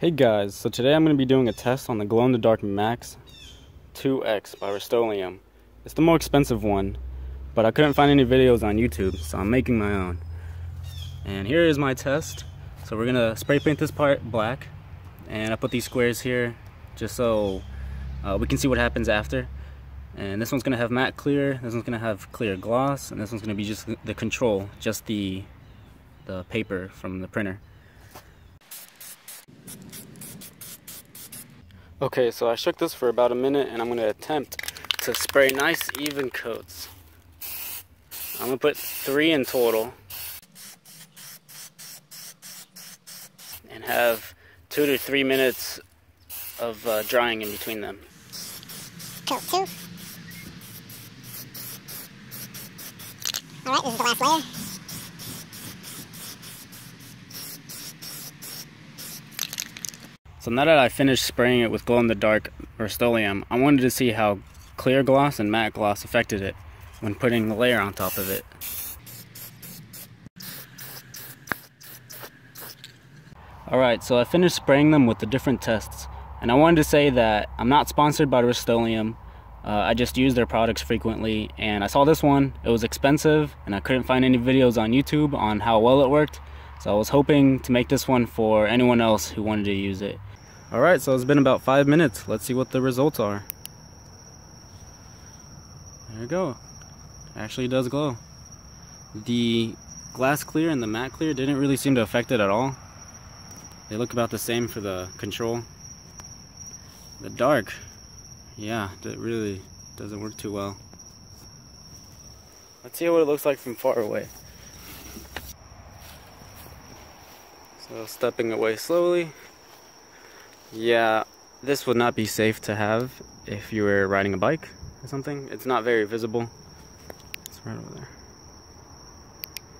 Hey guys, so today I'm going to be doing a test on the glow-in-the-dark Max 2X by Rust-Oleum. It's the more expensive one, but I couldn't find any videos on YouTube, so I'm making my own. And here is my test. So we're going to spray paint this part black, and I put these squares here just so uh, we can see what happens after. And this one's going to have matte clear, this one's going to have clear gloss, and this one's going to be just the control, just the, the paper from the printer. Okay, so I shook this for about a minute and I'm going to attempt to spray nice even coats. I'm to put three in total. And have two to three minutes of uh, drying in between them. Coat two. Alright, this is the last layer. So now that I finished spraying it with glow-in-the-dark Rust-Oleum, I wanted to see how clear gloss and matte gloss affected it when putting the layer on top of it. Alright, so I finished spraying them with the different tests, and I wanted to say that I'm not sponsored by Rust-Oleum. Uh, I just use their products frequently, and I saw this one. It was expensive, and I couldn't find any videos on YouTube on how well it worked. So I was hoping to make this one for anyone else who wanted to use it. Alright, so it's been about five minutes. Let's see what the results are. There you go. It actually does glow. The glass clear and the matte clear didn't really seem to affect it at all. They look about the same for the control. The dark, yeah, it really doesn't work too well. Let's see what it looks like from far away. So stepping away slowly. Yeah, this would not be safe to have if you were riding a bike or something. It's not very visible. It's right over there.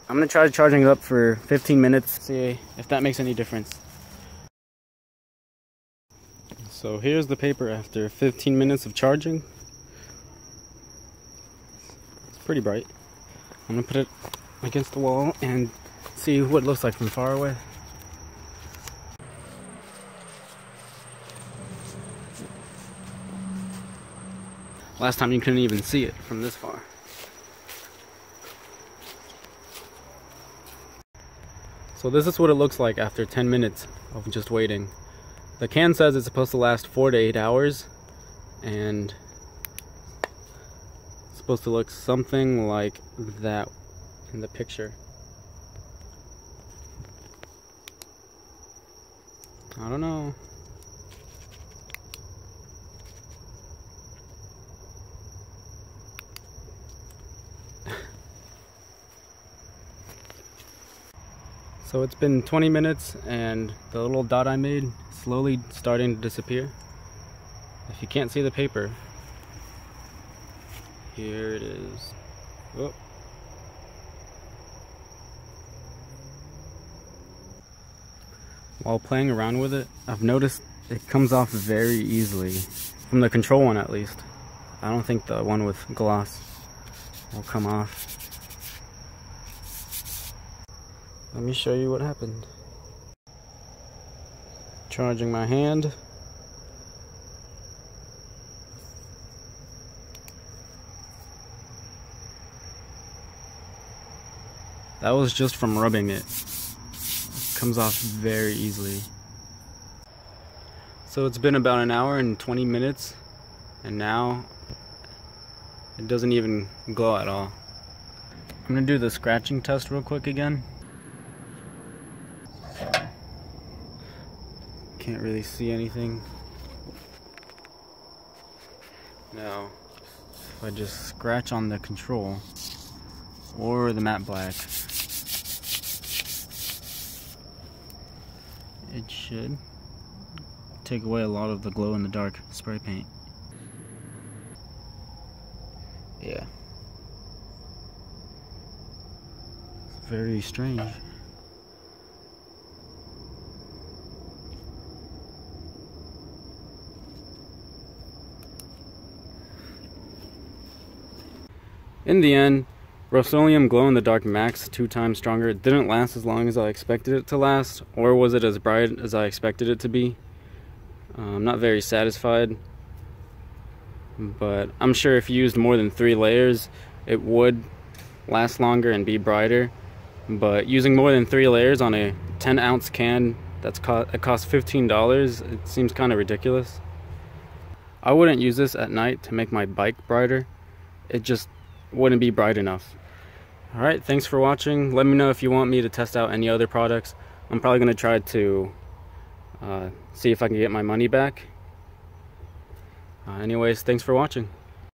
I'm gonna try charging it up for 15 minutes, see if that makes any difference. So here's the paper after 15 minutes of charging. It's pretty bright. I'm gonna put it against the wall and see what it looks like from far away. Last time you couldn't even see it from this far. So this is what it looks like after 10 minutes of just waiting. The can says it's supposed to last 4 to 8 hours and it's supposed to look something like that in the picture. I don't know. So it's been 20 minutes and the little dot I made slowly starting to disappear. If you can't see the paper, here it is. Oh. While playing around with it, I've noticed it comes off very easily. From the control one at least. I don't think the one with gloss will come off. Let me show you what happened. Charging my hand. That was just from rubbing it. it. Comes off very easily. So it's been about an hour and 20 minutes and now it doesn't even glow at all. I'm gonna do the scratching test real quick again. Can't really see anything. Now, if I just scratch on the control or the matte black, it should take away a lot of the glow in the dark spray paint. Yeah. It's very strange. In the end, Rust-Oleum Glow in the Dark Max, two times stronger. It didn't last as long as I expected it to last, or was it as bright as I expected it to be? Uh, I'm not very satisfied, but I'm sure if you used more than three layers, it would last longer and be brighter. But using more than three layers on a 10 ounce can that's co it costs $15, it seems kind of ridiculous. I wouldn't use this at night to make my bike brighter. It just wouldn't be bright enough. Alright, thanks for watching. Let me know if you want me to test out any other products. I'm probably going to try to uh, see if I can get my money back. Uh, anyways, thanks for watching.